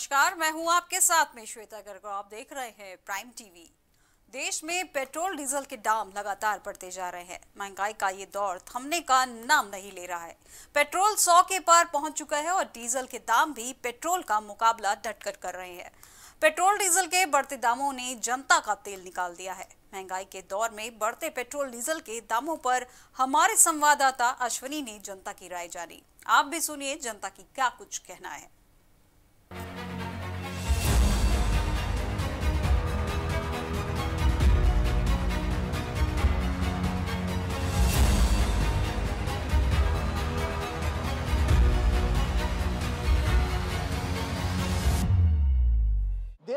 नमस्कार, मैं हूँ आपके साथ में श्वेता गर्ग आप देख रहे हैं प्राइम टीवी। देश में पेट्रोल, डीजल के दाम लगातार बढ़ते जा रहे हैं। महँगाई का ये दौर थमने का नाम नहीं ले रहा है। पेट्रोल सौ के पार पहुँच चुका है और डीजल के दाम भी पेट्रोल का मुकाबला डटकर कर रहे हैं। पेट्रोल, डीजल के बढ़ते दामों ने जनता का तेल निकाल दिया है। महँगाई के दौर में बढ़ते पेट्रोल, डीजल के दामों पर हमारे संवाददाता अश्विनी ने जनता की राय जानी। आप भी सुनिए जनता की क्या कुछ कहना है।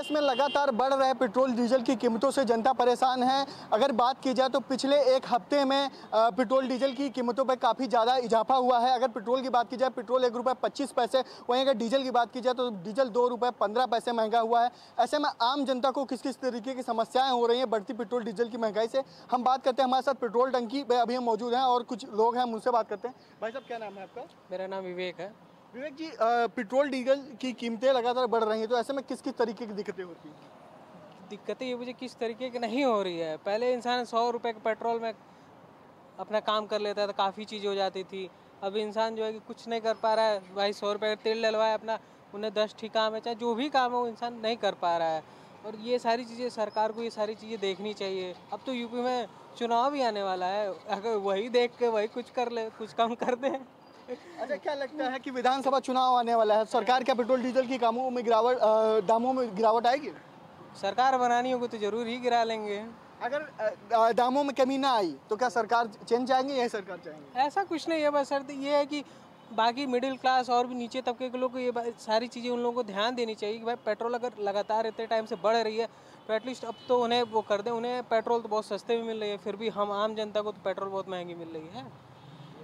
देश में लगातार बढ़ रहे पेट्रोल डीजल की कीमतों से जनता परेशान है। अगर बात की जाए तो पिछले एक हफ़्ते में पेट्रोल डीजल की कीमतों पर काफ़ी ज़्यादा इजाफा हुआ है। अगर पेट्रोल की बात की जाए, पेट्रोल एक रुपये पच्चीस पैसे, वहीं अगर डीजल की बात की जाए तो डीजल दो रुपये पंद्रह पैसे महँगा हुआ है। ऐसे में आम जनता को किस किस तरीके की समस्याएँ हो रही हैं बढ़ती पेट्रोल डीजल की महँगाई से? हम बात करते हैं हमारे साथ पेट्रोल टंकी अभी हम मौजूद हैं और कुछ लोग हैं उनसे बात करते हैं। भाई साहब, क्या नाम है आपका? मेरा नाम विवेक है। विवेक जी पेट्रोल, डीजल की कीमतें लगातार बढ़ रही हैं तो ऐसे में किस किस तरीके की दिक्कतें होती हैं? दिक्कतें ये मुझे किस तरीके की नहीं हो रही है। पहले इंसान सौ रुपये के पेट्रोल में अपना काम कर लेता था काफ़ी चीज़ हो जाती थी। अब इंसान जो है कि कुछ नहीं कर पा रहा है, भाई सौ रुपये का तेल डलवाए अपना, उन्हें दस ठीक काम है, चाहे जो भी काम है, वो इंसान नहीं कर पा रहा है। और ये सारी चीज़ें, सरकार को ये सारी चीज़ें देखनी चाहिए। अब तो यूपी में चुनाव भी आने वाला है, अगर वही देख के वही कुछ कर ले, कुछ कम कर दें। अच्छा क्या लगता है कि विधानसभा चुनाव आने वाला है? सरकार क्या पेट्रोल डीजल की कामों में गिरावट दामों में गिरावट आएगी? सरकार बनानी होगी तो ज़रूर ही गिरा लेंगे। अगर दामों में कमी ना आई तो क्या सरकार चेंज चाहेंगे या सरकार चाहेंगे ऐसा कुछ नहीं है बस सर ये है कि बाकी मिडिल क्लास और भी नीचे तबके के लोग को ये सारी चीज़ें उन लोगों को ध्यान देनी चाहिए कि भाई पेट्रोल अगर लगातार इतने टाइम से बढ़ रही है तो एटलीस्ट अब तो उन्हें वो कर दें उन्हें पेट्रोल तो बहुत सस्ते में मिल रही है फिर भी हम आम जनता को तो पेट्रोल बहुत महँगी मिल रही है?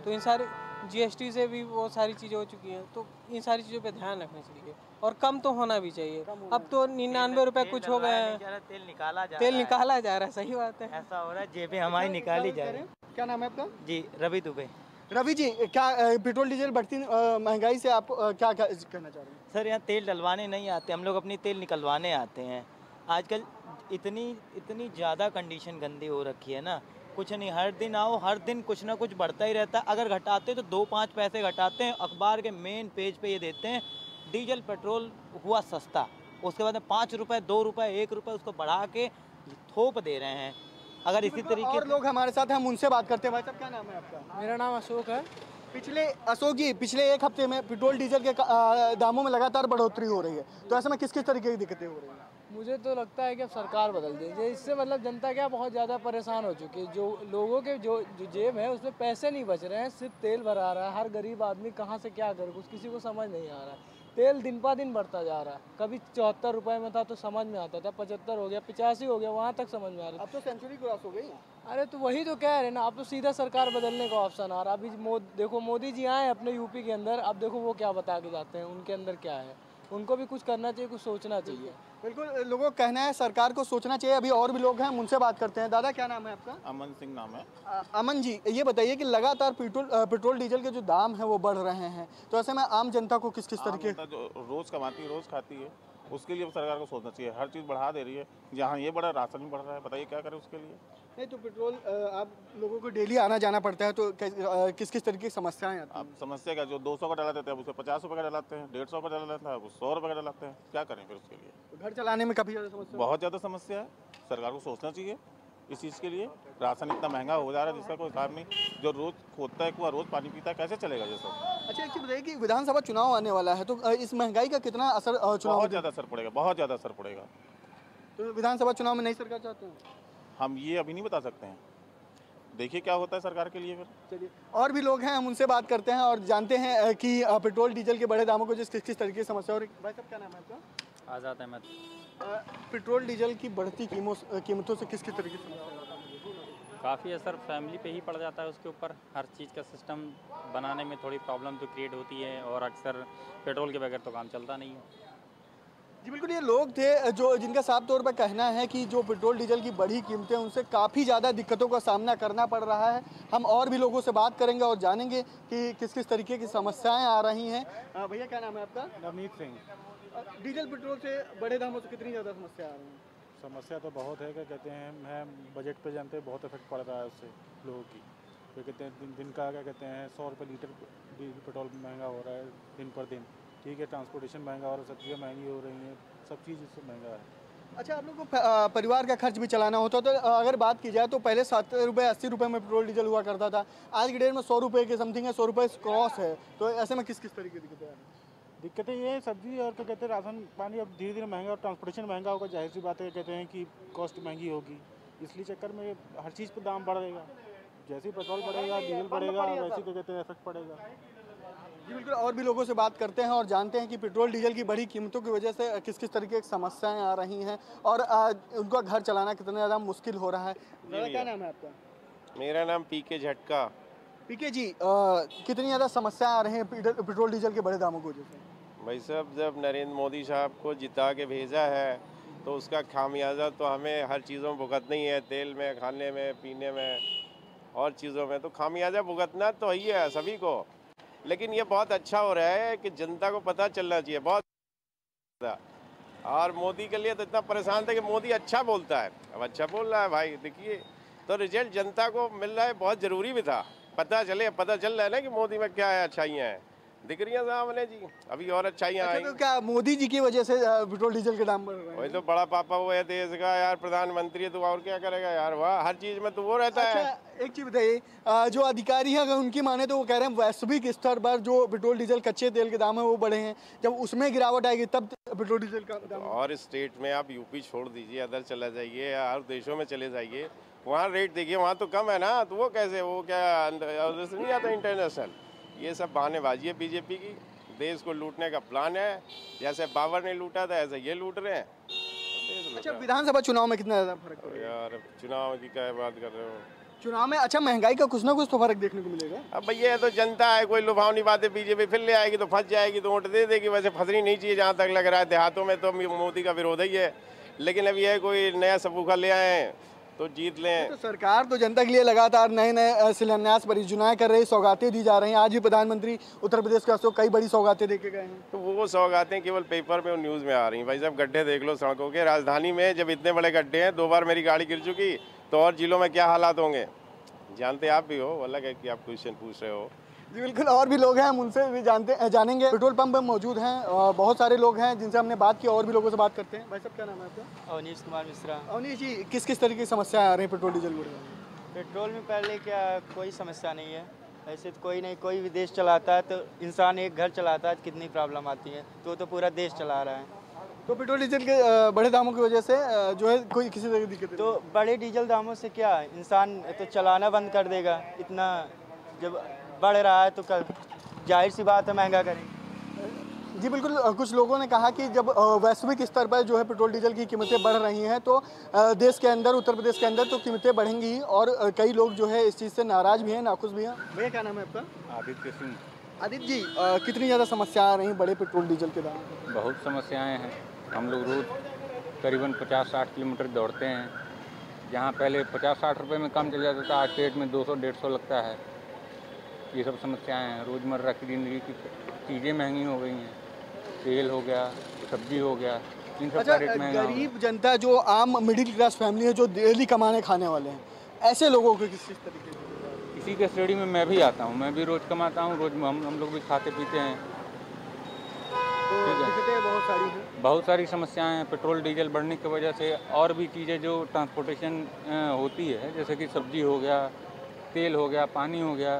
तो इन सारे जीएसटी से भी वो सारी चीज़ें हो चुकी हैं तो इन सारी चीज़ों पे ध्यान रखना चाहिए और कम तो होना भी चाहिए। अब तो निन्यानवे रुपए कुछ हो गए हैं। तेल निकाला जा तेल निकाला जा रहा है सही बात है। ऐसा हो रहा है जेबें हमारी निकाली जा रही है। क्या नाम है आपका? जी रवि दुबे। रवि जी क्या पेट्रोल डीजल बढ़ती महँगाई से आप क्या क्या कहना चाह रहे हैं? सर यहाँ तेल डलवाने नहीं आते हम लोग अपनी तेल निकलवाने आते हैं। आजकल इतनी इतनी ज़्यादा कंडीशन गंदी हो रखी है ना कुछ नहीं हर दिन आओ हर दिन कुछ ना कुछ बढ़ता ही रहता है। अगर घटाते तो दो पाँच पैसे घटाते हैं अखबार के मेन पेज पे ये देते हैं डीजल पेट्रोल हुआ सस्ता। उसके बाद में पाँच रुपए दो रुपए एक रुपये उसको बढ़ा के थोप दे रहे हैं। अगर इसी तरीके और लोग हमारे साथ हम उनसे बात करते हैं। भाई साहब क्या नाम है आपका? मेरा नाम अशोक है। पिछले अशोक जी पिछले एक हफ़्ते में पेट्रोल डीजल के दामों में लगातार बढ़ोतरी हो रही है। तो ऐसे में किस किस तरीके की दिक्कतें हो रही हैं? मुझे तो लगता है कि अब सरकार बदल दीजिए इससे मतलब जनता क्या बहुत ज़्यादा परेशान हो चुकी है। जो लोगों के जो जो जेब है उसमें पैसे नहीं बच रहे हैं सिर्फ़ तेल भरा रहा है। हर गरीब आदमी कहाँ से क्या करे कुछ किसी को समझ नहीं आ रहा है। तेल दिन पा दिन बढ़ता जा रहा है। कभी चौहत्तर रुपए में था तो समझ में आता था पचहत्तर हो गया पिचासी हो गया वहाँ तक समझ में आ रहा अब तो सेंचुरी क्रॉस हो गई अरे तो वही तो कह रहे ना अब तो सीधा सरकार बदलने का ऑप्शन आ रहा है। अभी मो, देखो मोदी जी आए अपने यूपी के अंदर अब देखो वो क्या बता के जाते हैं उनके अंदर क्या है। उनको भी कुछ करना चाहिए कुछ सोचना चाहिए। बिल्कुल लोगों का कहना है सरकार को सोचना चाहिए। अभी और भी लोग हैं हम उनसे बात करते हैं। दादा क्या नाम है आपका? अमन सिंह नाम है। अ, अमन जी ये बताइए कि लगातार पेट्रोल पेट्रोल डीजल के जो दाम है वो बढ़ रहे हैं। तो ऐसे में आम जनता को किस किस तरीके? जो रोज कमाती है रोज खाती है उसके लिए सरकार को सोचना चाहिए। हर चीज़ बढ़ा दे रही है। जहाँ ये बढ़ा राशन भी बढ़ रहा है। बताइए क्या करें उसके लिए? नहीं तो पेट्रोल आप लोगों को डेली आना जाना पड़ता है तो किस किस तरीके की समस्याएँ आती अब समस्या का जो 200 का डला देते हैं उसे पचास रुपये का डलाते हैं डेढ़ सौ का डला देता है अब सौ रुपये का डलाते हैं क्या करें फिर उसके लिए? घर चलाने में काफ़ी ज़्यादा समस्या बहुत ज़्यादा समस्या है। सरकार को सोचना चाहिए इस चीज़ के लिए। राशन इतना महँगा हो जा रहा है जिसका कोई हिसाब नहीं। जो रोज़ खोदता है कुआ रोज़ पानी पीता है कैसे चलेगा ये सब? अच्छा एक चीज़ बताइए कि विधानसभा चुनाव आने वाला है तो इस महँगाई का कितना असर चुनाव बहुत ज़्यादा असर पड़ेगा बहुत ज़्यादा असर पड़ेगा। तो विधानसभा चुनाव में नई सरकार चाहते हैं? हम ये अभी नहीं बता सकते हैं। देखिए क्या होता है सरकार के लिए फिर। चलिए और भी लोग हैं हम उनसे बात करते हैं और जानते हैं कि पेट्रोल डीजल के बढ़े दामों को जिस किस किस तरीके की समस्या हो रही है। भाई साहब क्या नाम है आपका? आज़ाद अहमद। पेट्रोल डीजल की बढ़ती कीमों कीमतों से किस किस तरीके की समस्या काफ़ी असर फैमिली पे ही पड़ जाता है उसके ऊपर। हर चीज़ का सिस्टम बनाने में थोड़ी प्रॉब्लम तो क्रिएट होती है और अक्सर पेट्रोल के बगैर तो काम चलता नहीं है। जी बिल्कुल ये लोग थे जो जिनका साफ़ तौर पर कहना है कि जो पेट्रोल डीजल की बढ़ी कीमतें उनसे काफ़ी ज़्यादा दिक्कतों का सामना करना पड़ रहा है। हम और भी लोगों से बात करेंगे और जानेंगे कि किस किस तरीके की समस्याएँ आ रही हैं। भैया क्या नाम है आपका? नवनीत सिंह। डीजल पेट्रोल से बड़े दामों से कितनी ज़्यादा समस्या आ रही है? समस्या तो बहुत है क्या कहते हैं मैं बजट पर जानते हैं बहुत इफ़ेक्ट पड़ रहा है उससे लोगों की। क्या कहते हैं दिन, दिन का क्या कहते हैं सौ रुपये लीटर डीजल पेट्रोल महँगा हो रहा है दिन पर दिन। ठीक है ट्रांसपोर्टेशन महँगा हो रहा है सब्ज़ियाँ महँगी हो रही हैं सब चीज़ इससे महँगा है। अच्छा आप लोग को परिवार का खर्च भी चलाना होता तो अगर बात की जाए तो पहले सात रुपये अस्सी रुपये में पेट्रोल डीजल हुआ करता था आज की डेट में सौ रुपये के समथिंग है सौ रुपये क्रॉस है तो ऐसे में किस किस तरीके की दिक्कतें हैं? दिक्कतें ये हैं सब्ज़ी और क्या कहते हैं राशन पानी अब धीरे धीरे महँगा और ट्रांसपोर्टेशन महँगा होगा ज़ाहिर सी बात है कहते हैं कि कॉस्ट महँगी होगी। इसलिए चक्कर में हर चीज़ पर दाम बढ़ेगा जैसे ही पेट्रोल बढ़ेगा डीजल बढ़ेगा वैसे ही क्या कहते हैं इफ़ेक्ट पड़ेगा। जी बिल्कुल और भी लोगों से बात करते हैं और जानते हैं कि पेट्रोल डीजल की बढ़ी कीमतों की वजह से किस किस तरीके की समस्याएँ आ रही हैं और आ, उनका घर चलाना कितना ज़्यादा मुश्किल हो रहा है। क्या नाम है आपका? मेरा नाम पी के झटका। पीके जी आ, कितनी ज़्यादा समस्याएँ आ रही हैं पेट्रोल पेट्रोल डीजल के बड़े दामों को वजह भाई साहब जब नरेंद्र मोदी साहब को जिता के भेजा है तो उसका खामियाजा तो हमें हर चीज़ों में भुगतना ही है तेल में खाने में पीने में और चीज़ों में। तो खामियाजा भुगतना तो ही है सभी को। लेकिन ये बहुत अच्छा हो रहा है कि जनता को पता चलना चाहिए, बहुत और मोदी के लिए तो इतना परेशान था कि मोदी अच्छा बोलता है। अब अच्छा बोल रहा है भाई, देखिए तो रिज़ल्ट जनता को मिल रहा है, बहुत ज़रूरी भी था। पता चले, पता चल रहा है ना कि मोदी में क्या है अच्छाइयाँ हैं। दिख रही हैं सामने जी। अभी और अच्छाइयाँ अच्छा आई तो क्या मोदी जी की वजह से पेट्रोल डीजल के दाम बढ़ रहे हैं? वही तो बड़ा पापा वो है देश का यार प्रधानमंत्री है तो और क्या करेगा यार? वाह हर चीज़ में तो वो रहता अच्छा, है। अच्छा एक चीज़ बताइए जो अधिकारी हैं अगर उनकी माने तो वो कह रहे हैं वैश्विक स्तर पर जो पेट्रोल डीजल कच्चे तेल के दाम है वो बढ़े हैं। जब उसमें गिरावट आएगी तब पेट्रोल डीजल का दाम और स्टेट में आप यूपी छोड़ दीजिए अदर चला जाइए या और देशों में चले जाइए वहाँ रेट देखिए वहाँ तो कम है ना तो वो कैसे वो क्या नहीं आता इंटरनेशनल ये सब बहानेबाजी है बीजेपी की। देश को लूटने का प्लान है। जैसे बाबर ने लूटा था ऐसे ये लूट रहे हैं। तो अच्छा विधानसभा चुनाव में कितना ज़्यादा फ़र्क यार चुनाव की क्या बात कर रहे हो? चुनाव में अच्छा महँगाई का कुछ ना कुछ तो फ़र्क देखने को मिलेगा। अब भैया तो जनता है कोई लुभावनी बातें बीजेपी फिर ले आएगी तो फंस जाएगी तो वोट दे देगी। वैसे फंसनी नहीं चाहिए जहाँ तक लग रहा है देहातों में तो मोदी का विरोध ही है लेकिन अब यह कोई नया सबूखा ले आए हैं। तो जीत लें। तो सरकार तो जनता के लिए लगातार नए नए शिलान्यास परियोजनाएँ कर रही है सौगातें दी जा रही हैं। आज भी प्रधानमंत्री उत्तर प्रदेश के अशोक कई बड़ी सौगातें देखे गए हैं। तो वो सौगातें केवल पेपर में और न्यूज़ में आ रही हैं। भाई साहब गड्ढे देख लो सड़कों के। राजधानी में जब इतने बड़े गड्ढे हैं दो बार मेरी गाड़ी गिर चुकी तो और जिलों में क्या हालात होंगे? जानते आप भी हो अलग है कि आप क्वेश्चन पूछ रहे हो। जी बिल्कुल और भी लोग हैं हम उनसे भी जानते हैं जानेंगे। पेट्रोल पंप में मौजूद हैं बहुत सारे लोग हैं जिनसे हमने बात की और भी लोगों से बात करते हैं। भाई साहब क्या नाम है आपका? अवनीश कुमार मिश्रा। अवनीश जी किस किस तरीके की समस्याएँ आ रही हैं पेट्रोल डीजल में? पेट्रोल में पहले क्या कोई समस्या नहीं है। ऐसे तो कोई नहीं कोई भी देश चलाता है तो इंसान एक घर चलाता है तो कितनी प्रॉब्लम आती है। तो तो पूरा देश चला रहा है। तो पेट्रोल डीजल के बड़े दामों की वजह से जो है कोई किसी तरह की दिक्कत तो बड़े डीजल दामों से क्या इंसान तो चलाना बंद कर देगा इतना जब बढ़ रहा है तो कर ज़ाहिर सी बात है महँगा करेंगे। जी बिल्कुल कुछ लोगों ने कहा कि जब वैश्विक स्तर पर जो है पेट्रोल डीजल की कीमतें बढ़ रही हैं तो देश के अंदर उत्तर प्रदेश के अंदर तो कीमतें बढ़ेंगी और कई लोग जो है इस चीज़ से नाराज़ भी हैं नाखुश भी हैं। भैया क्या नाम है आपका? आदित्य सिंह। आदित्य जी अ, कितनी ज़्यादा समस्या आ रही हैं बड़े पेट्रोल डीजल के दाम? बहुत समस्याएँ हैं। हम लोग रोज़ करीबन पचास साठ किलोमीटर दौड़ते हैं। जहाँ पहले पचास साठ रुपये में काम चल जाता था आज पेट में 200-150 लगता है। ये सब समस्याएँ हैं। रोज़मर्रा की ज़िंदगी की चीज़ें महँगी हो गई हैं। तेल हो गया सब्ज़ी हो गया इन सब अच्छा रेट महँगा गरीब जनता जो आम मिडिल क्लास फैमिली है जो डेली कमाने खाने वाले हैं ऐसे लोगों को किस तरीके इसी के श्रेणी में मैं भी आता हूँ। मैं भी रोज़ कमाता हूँ रोज़ हम हम लोग भी खाते पीते हैं। तो बहुत सारी हैं। बहुत सारी समस्याएँ हैं। पेट्रोल डीजल बढ़ने की वजह से और भी चीज़ें जो ट्रांसपोर्टेशन होती है जैसे कि सब्ज़ी हो गया तेल हो गया पानी हो गया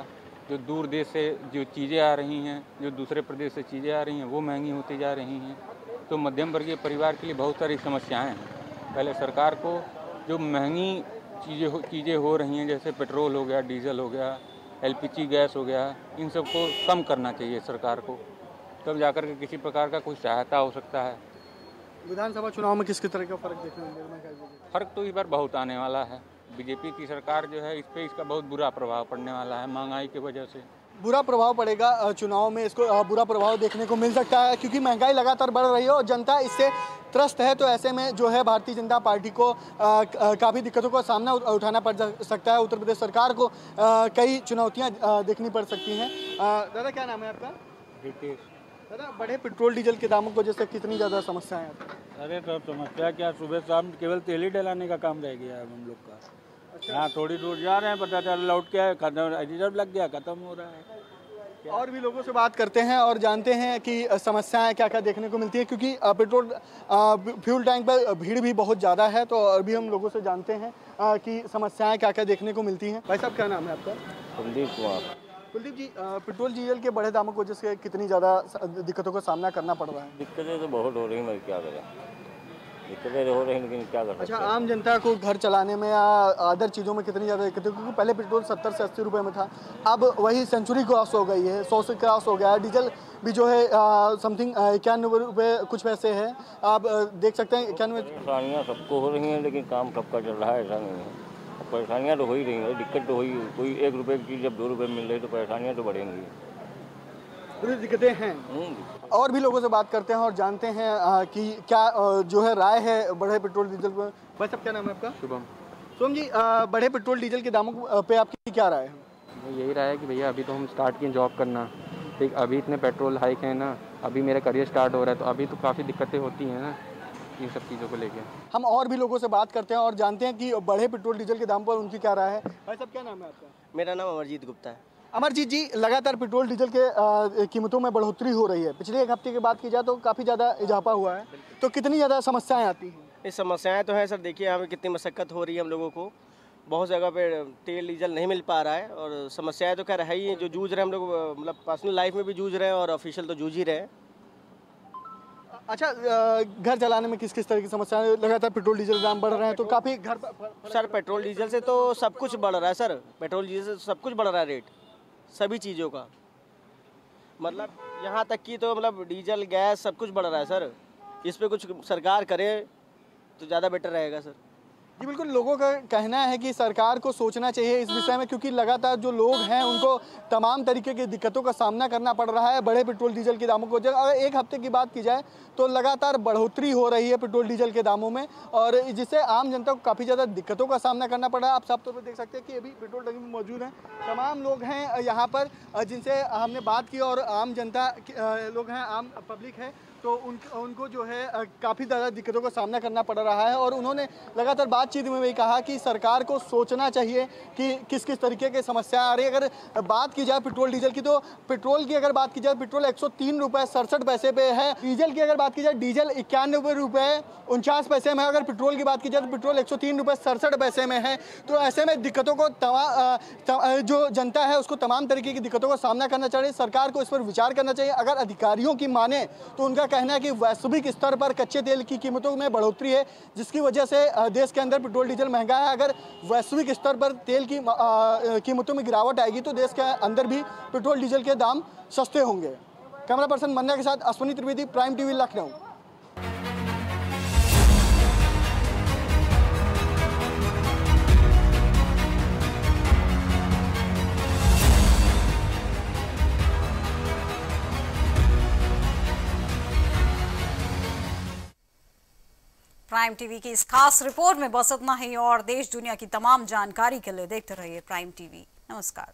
जो दूर देश से जो चीज़ें आ रही हैं जो दूसरे प्रदेश से चीज़ें आ रही हैं वो महँगी होती जा रही हैं। तो मध्यम वर्गीय परिवार के लिए बहुत सारी समस्याएँ हैं। पहले सरकार को जो महँगी चीज़ें हो चीज़ें हो रही हैं जैसे पेट्रोल हो गया डीजल हो गया एलपीजी गैस हो गया इन सबको कम करना चाहिए सरकार को। तब जाकर के किसी प्रकार का कोई सहायता हो सकता है। विधानसभा चुनाव में किस तरह का फ़र्क देखने? फ़र्क तो इस बार बहुत आने वाला है। बीजेपी की सरकार जो है इस पर इसका बहुत बुरा प्रभाव पड़ने वाला है महँगाई की वजह से। बुरा प्रभाव पड़ेगा चुनाव में इसको बुरा प्रभाव देखने को मिल सकता है क्योंकि महँगाई लगातार बढ़ रही है और जनता इससे त्रस्त है तो ऐसे में जो है भारतीय जनता पार्टी को काफ़ी दिक्कतों का सामना उठाना पड़ सकता है। उत्तर प्रदेश सरकार को कई चुनौतियाँ देखनी पड़ सकती हैं। दादा क्या नाम है आपका? रितेश। दादा बढ़े पेट्रोल डीजल के दामों की वजह से कितनी ज़्यादा समस्याएँ आती अरे तो समस्या क्या सुबह शाम केवल तेल ही डलाने का काम रह गया है हम लोग का। यहाँ थोड़ी दूर जा रहे हैं पता चला लौट के आए खत्म रिज़र्व लग गया खत्म हो रहा है। और भी लोगों से बात करते हैं और जानते हैं कि समस्याएँ क्या क्या देखने को मिलती है क्योंकि पेट्रोल फ्यूल टैंक पर भीड़ भी बहुत ज़्यादा है तो और भी हम लोगों से जानते हैं कि समस्याएँ क्या क्या देखने को मिलती हैं। भाई साहब क्या नाम है आपका? कुलदीप कुमार। कुलदीप जी पेट्रोल डीजल के बढ़े दामों की वजह से कितनी ज़्यादा दिक्कतों का सामना करना पड़ रहा है? दिक्कतें तो बहुत हो रही मगर क्या करें दिक्कतें तो हो रही लेकिन क्या कर अच्छा आम जनता को घर चलाने में या अदर चीज़ों में कितनी ज़्यादा दिक्कत है क्योंकि पहले पेट्रोल सत्तर से अस्सी रुपए में था अब वही सेंचुरी क्रॉस हो गई है सौ से क्रॉस हो गया है डीजल भी जो है समथिंग इक्यानवे रुपये कुछ पैसे है। आप देख सकते हैं इक्यानवे परेशानियाँ सबको हो रही हैं लेकिन काम सबका चल रहा है ऐसा नहीं है। परेशानियाँ तो हो ही रही हैं दिक्कत तो हो ही कोई एक रुपए की चीज़ जब दो रुपए मिल रही तो परेशानियाँ तो बढ़ेंगी। पूरी दिक्कतें हैं। हम्म, और भी लोगों से बात करते हैं और जानते हैं कि क्या जो है राय है बढ़े पेट्रोल डीजल पर भाई साहब क्या नाम है आपका? शुभम। सोम जी अ, बढ़े पेट्रोल डीजल के दामों अ, पे आपकी क्या राय है? यही रहा है कि भैया अभी तो हम स्टार्ट किए जॉब करना। ठीक अभी इतने पेट्रोल हाइक है ना अभी मेरा करियर स्टार्ट हो रहा है तो अभी तो काफ़ी दिक्कतें होती हैं ना। इन सब चीज़ों को लेके। हम और भी लोगों से बात करते हैं और जानते हैं कि बढ़े पेट्रोल डीजल के दाम पर उनकी क्या राय है। भाई साहब क्या नाम है आपका? मेरा नाम अमरजीत गुप्ता है। अमरजीत जी लगातार पेट्रोल डीजल के कीमतों में बढ़ोतरी हो रही है। पिछले एक हफ़्ते की बात की जाए तो काफ़ी ज़्यादा इजाफा हुआ है। तो कितनी ज़्यादा समस्याएँ आती हैं? ये समस्याएँ तो हैं सर देखिए यहाँ पे कितनी मशक्क़त हो रही है हम लोगों को। बहुत जगह पे तेल डीजल नहीं मिल पा रहा है और समस्याएँ तो खैर है ही हैं, जो जूझ रहे हैं हम लोग मतलब पर्सनल लाइफ में भी जूझ रहे हैं और ऑफिशियल तो जूझ ही रहे हैं। अच्छा घर चलाने में किस किस तरह की समस्या लगातार पेट्रोल, डीजल दाम बढ़ रहे हैं तो काफ़ी घर सर, पेट्रोल, डीजल से तो सब कुछ बढ़ रहा है, सर। पेट्रोल, डीजल से सब कुछ बढ़ रहा है रेट, सभी चीज़ों का। मतलब यहाँ तक कि तो मतलब डीजल, गैस सब कुछ बढ़ रहा है, सर। इस पर कुछ सरकार करे तो ज़्यादा बेटर रहेगा, सर। जी, बिल्कुल, लोगों का कहना है कि सरकार को सोचना चाहिए इस विषय में, क्योंकि लगातार जो लोग हैं, उनको तमाम तरीके की दिक्कतों का सामना करना पड़ रहा है बड़े पेट्रोल, डीजल के दामों को। जब अगर एक हफ़्ते की बात की जाए तो लगातार बढ़ोतरी हो रही है पेट्रोल, डीजल के दामों में, और जिससे आम जनता को काफ़ी ज़्यादा दिक्कतों का सामना करना पड़ रहा है। आप साफ़ तौर पर देख सकते हैं कि अभी पेट्रोल टंकी में मौजूद हैं, तमाम लोग हैं यहाँ पर, जिनसे हमने बात की, और आम जनता लोग हैं, आम पब्लिक है। तो उन उनको जो है काफ़ी ज़्यादा दिक्कतों का सामना करना पड़ रहा है और उन्होंने लगातार बातचीत में भी कहा कि सरकार को सोचना चाहिए कि किस किस तरीके की समस्या आ रही है। अगर बात की जाए पेट्रोल डीजल की तो पेट्रोल की अगर बात की जाए पेट्रोल एक सौ सड़सठ पैसे पे है। डीजल की अगर बात की जाए डीजल इक्यानवे रुपये उनचास पैसे में अगर पेट्रोल की बात की जाए तो पेट्रोल एक सौ सड़सठ पैसे में है। तो ऐसे में दिक्कतों को अ, जो जनता है उसको तमाम तरीके की दिक्कतों का सामना करना चाहिए। सरकार को इस पर विचार करना चाहिए। अगर अधिकारियों की माने तो उनका कहना है कि वैश्विक स्तर पर कच्चे तेल की कीमतों में बढ़ोतरी है, जिसकी वजह से देश के अंदर पेट्रोल, डीजल महँगा है। अगर वैश्विक स्तर पर तेल की कीमतों में गिरावट आएगी तो देश के अंदर भी पेट्रोल, डीजल के दाम सस्ते होंगे। कैमरा पर्सन मन्ना के साथ Ashwini Trivedi, prime TV, Lucknow. Prime TV की इस खास रिपोर्ट में बस इतना ही और देश दुनिया की तमाम जानकारी के लिए देखते रहिए प्राइम टीवी नमस्कार।